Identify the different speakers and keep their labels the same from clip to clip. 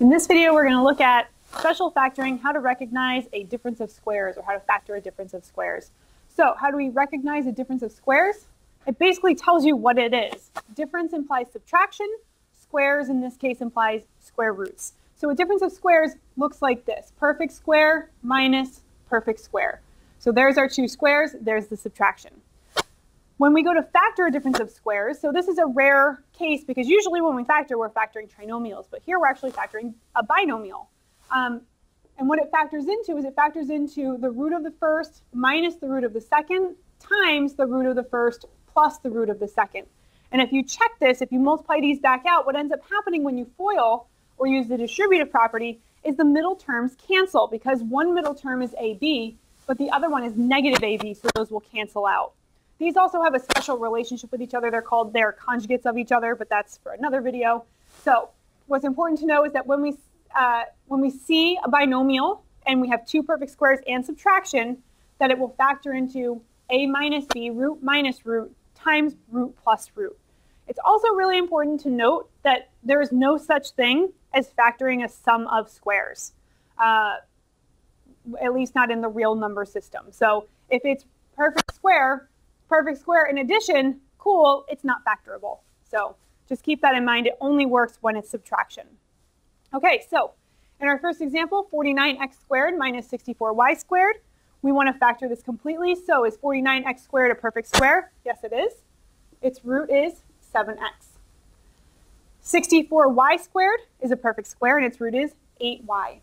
Speaker 1: In this video, we're going to look at special factoring, how to recognize a difference of squares or how to factor a difference of squares. So how do we recognize a difference of squares? It basically tells you what it is. Difference implies subtraction. Squares, in this case, implies square roots. So a difference of squares looks like this. Perfect square minus perfect square. So there's our two squares, there's the subtraction. When we go to factor a difference of squares, so this is a rare case because usually when we factor, we're factoring trinomials, but here we're actually factoring a binomial. Um, and what it factors into is it factors into the root of the first minus the root of the second times the root of the first plus the root of the second. And if you check this, if you multiply these back out, what ends up happening when you FOIL or use the distributive property is the middle terms cancel because one middle term is AB, but the other one is negative AB, so those will cancel out. These also have a special relationship with each other. They're called, they're conjugates of each other, but that's for another video. So what's important to know is that when we, uh, when we see a binomial and we have two perfect squares and subtraction, that it will factor into a minus b, root minus root, times root plus root. It's also really important to note that there is no such thing as factoring a sum of squares, uh, at least not in the real number system. So if it's perfect square, perfect square in addition, cool, it's not factorable. So just keep that in mind. It only works when it's subtraction. Okay, so in our first example, 49x squared minus 64y squared. We want to factor this completely. So is 49x squared a perfect square? Yes, it is. Its root is 7x. 64y squared is a perfect square, and its root is 8y.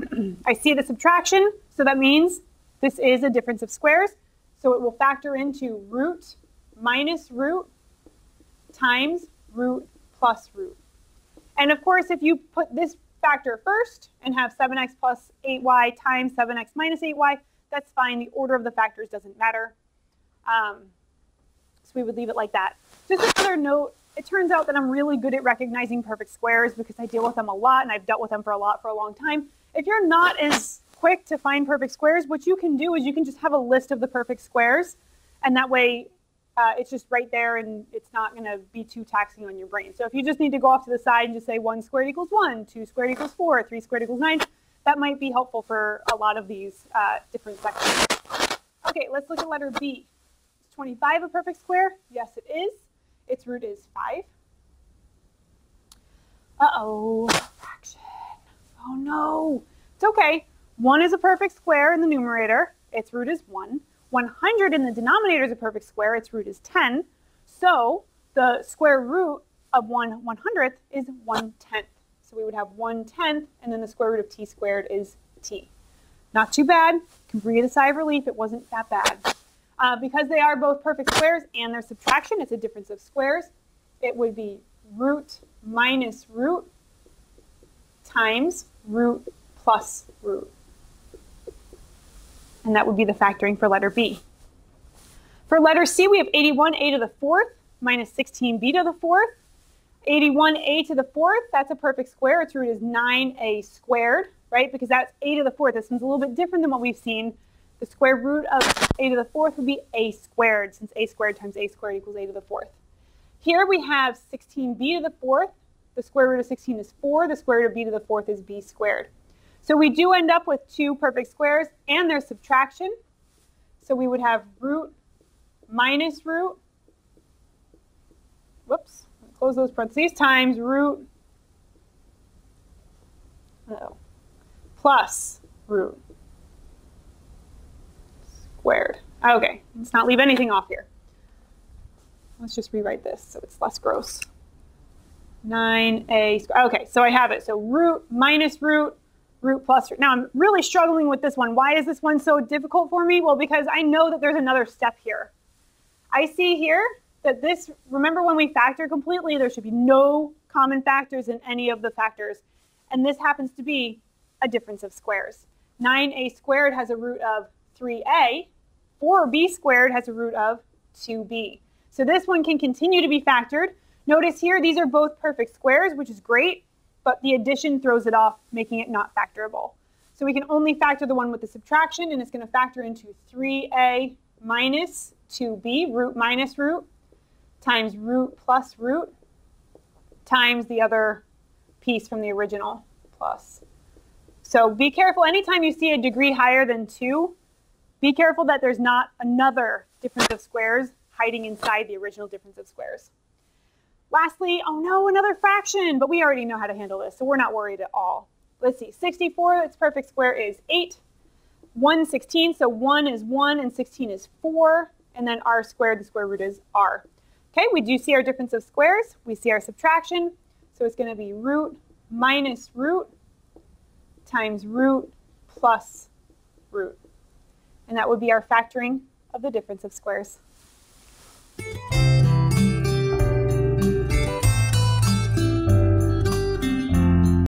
Speaker 1: I see the subtraction, so that means this is a difference of squares, so it will factor into root minus root times root plus root. And of course, if you put this factor first and have 7x plus 8y times 7x minus 8y, that's fine. The order of the factors doesn't matter. Um, so we would leave it like that. Just another note, it turns out that I'm really good at recognizing perfect squares because I deal with them a lot and I've dealt with them for a lot for a long time. If you're not as quick to find perfect squares, what you can do is you can just have a list of the perfect squares, and that way uh, it's just right there and it's not going to be too taxing on your brain. So if you just need to go off to the side and just say 1 squared equals 1, 2 squared equals 4, 3 squared equals 9, that might be helpful for a lot of these uh, different sections. Okay, let's look at letter B. Is 25 a perfect square? Yes, it is. Its root is 5. Uh-oh, fraction. Oh no. It's okay. 1 is a perfect square in the numerator. Its root is 1. 100 in the denominator is a perfect square. Its root is 10. So the square root of 1 100th is 1 tenth. So we would have 1 tenth, and then the square root of t squared is t. Not too bad. Can breathe a sigh of relief. It wasn't that bad. Uh, because they are both perfect squares and their subtraction, it's a difference of squares. It would be root minus root times root plus root and that would be the factoring for letter B. For letter C, we have 81a to the fourth minus 16b to the fourth. 81a to the fourth, that's a perfect square. Its root is 9a squared, right? Because that's a to the fourth. This one's a little bit different than what we've seen. The square root of a to the fourth would be a squared, since a squared times a squared equals a to the fourth. Here we have 16b to the fourth. The square root of 16 is 4. The square root of b to the fourth is b squared. So we do end up with two perfect squares and their subtraction. So we would have root minus root, whoops, close those parentheses, times root oh, plus root squared. Okay, let's not leave anything off here. Let's just rewrite this so it's less gross. 9a squared. Okay, so I have it. So root minus root root plus root. Now I'm really struggling with this one. Why is this one so difficult for me? Well, because I know that there's another step here. I see here that this, remember when we factor completely, there should be no common factors in any of the factors. And this happens to be a difference of squares. 9a squared has a root of 3a, 4b squared has a root of 2b. So this one can continue to be factored. Notice here, these are both perfect squares, which is great but the addition throws it off, making it not factorable. So we can only factor the one with the subtraction, and it's going to factor into 3a minus 2b, root minus root, times root plus root, times the other piece from the original plus. So be careful anytime you see a degree higher than 2, be careful that there's not another difference of squares hiding inside the original difference of squares. Lastly, oh no, another fraction, but we already know how to handle this, so we're not worried at all. Let's see, 64, its perfect square is 8. 1 16, so 1 is 1 and 16 is 4, and then r squared, the square root is r. Okay, we do see our difference of squares. We see our subtraction, so it's going to be root minus root times root plus root. And that would be our factoring of the difference of squares.